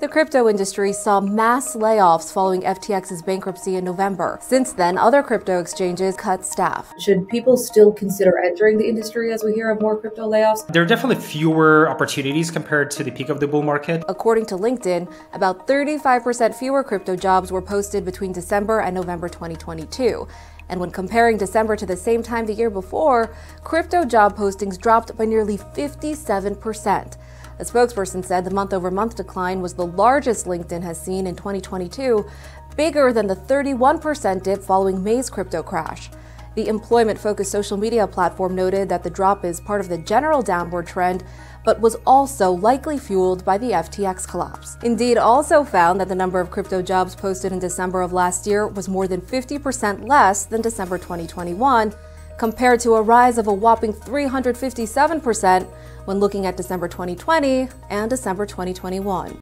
The crypto industry saw mass layoffs following FTX's bankruptcy in November. Since then, other crypto exchanges cut staff. Should people still consider entering the industry as we hear of more crypto layoffs? There are definitely fewer opportunities compared to the peak of the bull market. According to LinkedIn, about 35% fewer crypto jobs were posted between December and November 2022. And when comparing December to the same time the year before, crypto job postings dropped by nearly 57%. A spokesperson said the month over month decline was the largest LinkedIn has seen in 2022, bigger than the 31% dip following May's crypto crash. The employment focused social media platform noted that the drop is part of the general downward trend, but was also likely fueled by the FTX collapse. Indeed, also found that the number of crypto jobs posted in December of last year was more than 50% less than December 2021 compared to a rise of a whopping 357% when looking at December 2020 and December 2021.